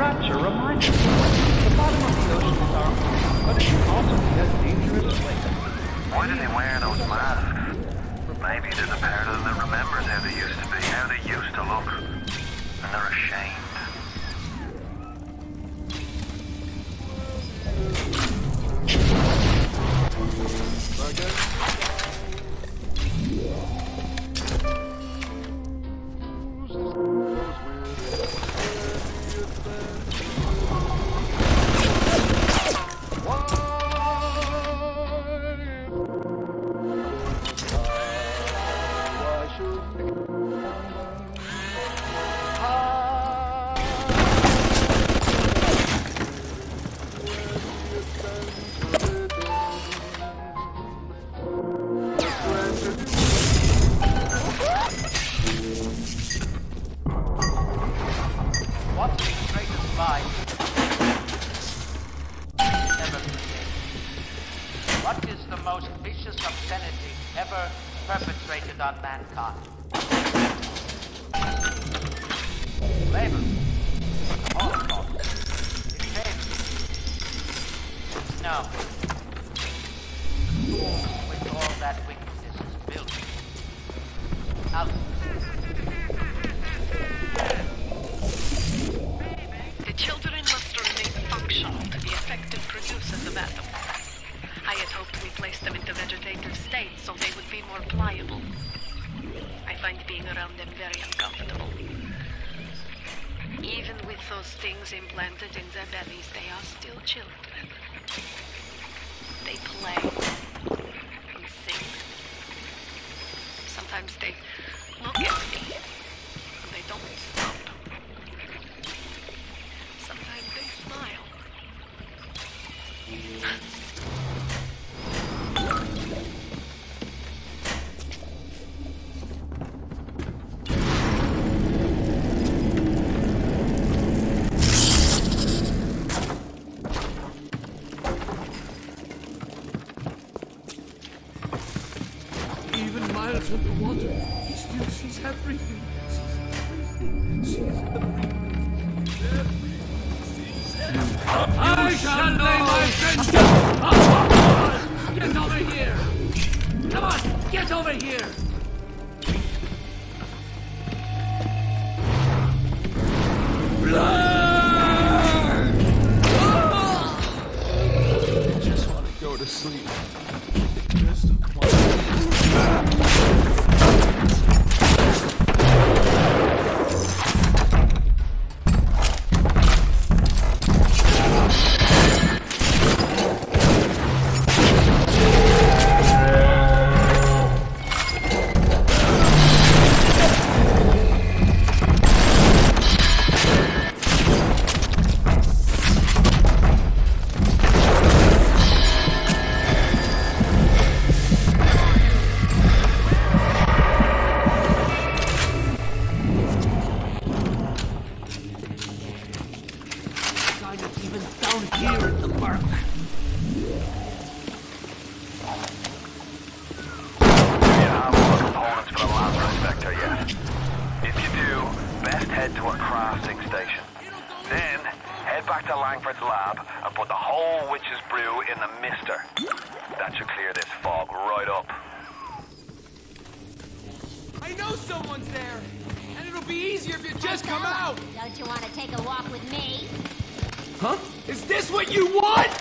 Rapture reminds us the bottom of the ocean is our home, but it can also be a dangerous place. Why do they wear those masks? Maybe there's a part of them that remembers how they used to be, how they used to look. And they're ashamed. What's No. With all that wickedness is built. Out. The children must remain functional to be effective producers of ADAM. I had hoped we placed them into vegetative state so they would be more pliable. I find being around them very uncomfortable. Even with those things implanted in their bellies, they are still children. They play and sing. Sometimes they look at me Underwater, he still sees everything. I shall lay my vengeance! Get over here! Come on, get over here! Lab and put the whole witch's brew in the mister. That should clear this fog right up. I know someone's there, and it'll be easier if you just come out. Don't you want to take a walk with me? Huh? Is this what you want?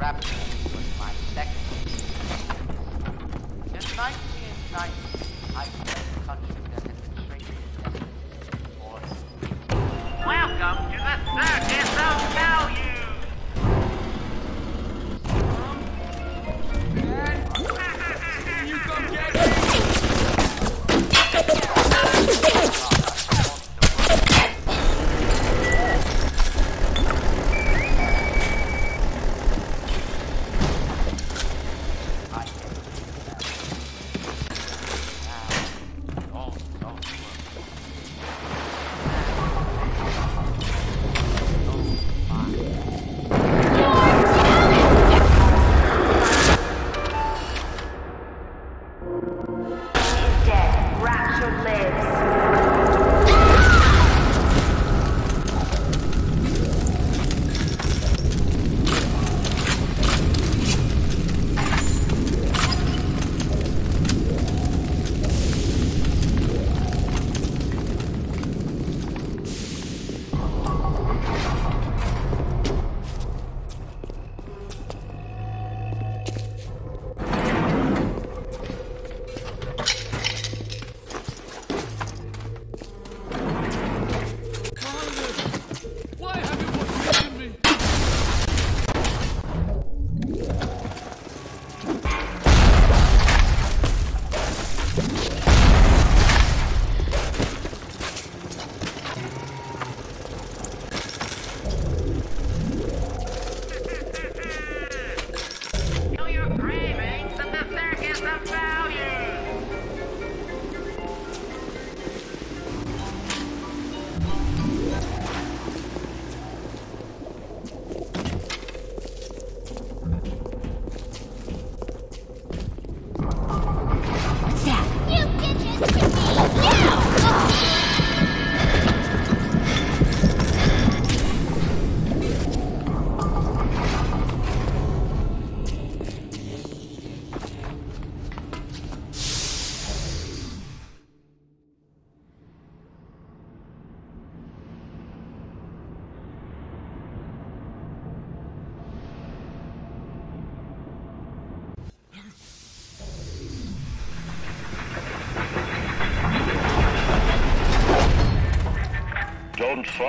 rapidly was my second. In 1990, I.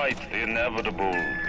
fight the inevitable.